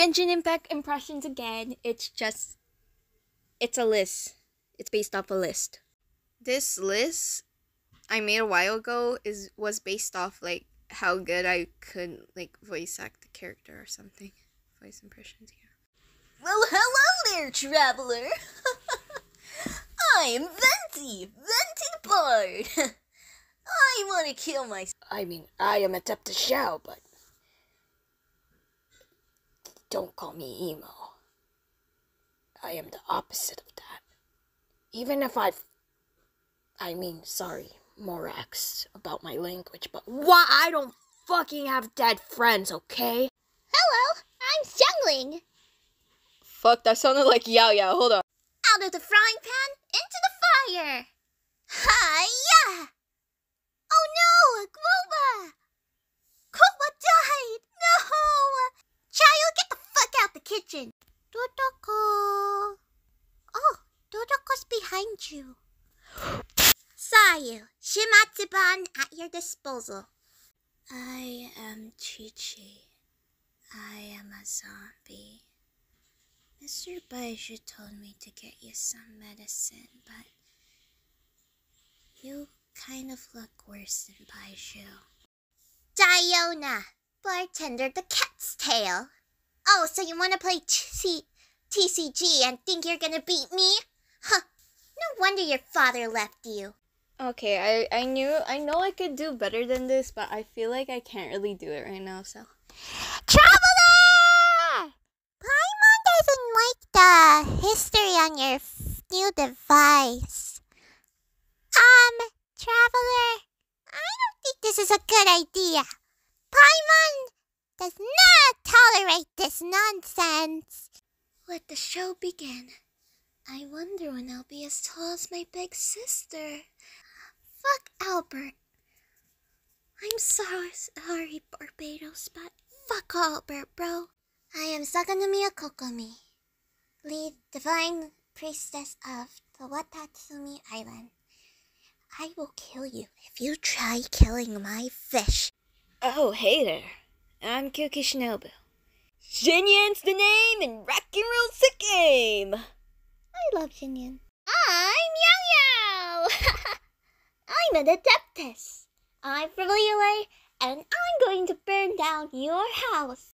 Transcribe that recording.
Genshin Impact impressions again. It's just, it's a list. It's based off a list. This list I made a while ago is was based off like how good I could like voice act the character or something. Voice impressions, yeah. Well, hello there, traveler. I am Venti, Venti the Bard. I want to kill myself. I mean, I am Adeptus Xiao, but don't call me emo. I am the opposite of that. Even if I've, I mean, sorry, Morax, about my language, but why I don't fucking have dead friends, okay? Hello, I'm Xiangling. Fuck, that sounded like Yao Yao. Hold on. Out of the frying pan, into the fire. Hi-ya! Oh no, Guoba! Guoba died! No! Child, get the fuck out the kitchen. Dodoco. Oh, Dodoco's behind you. Sayu, Shuumatsuban at your disposal. I am Qiqi. I am a zombie. Mr. Baizhu told me to get you some medicine, but you kind of look worse than Baizhu. Diona, bartender, the cat's tail. Oh, so you want to play TC- TCG and think you're gonna beat me? Huh. No wonder your father left you. Okay, I, I knew, I know I could do better than this, but I feel like I can't really do it right now, so. Traveler! Paimon doesn't like the history on your f- new device. Um, Traveler, I don't think this is a good idea. Paimon does not tolerate this nonsense. Let the show begin. I wonder when I'll be as tall as my big sister. Fuck Albert. I'm sorry, sorry, Barbatos, but fuck Albert, bro. I am Sangonomiya Kokomi, lead divine priestess of the Watatsumi Island. I will kill you if you try killing my fish. Oh, hey there. I'm Kuki Shinobu. Xinyan's the name and rock and roll's the game. I love Shinyan. I'm Yo Yo! I'm an Adeptus. I'm from Lele, and I'm going to burn down your house.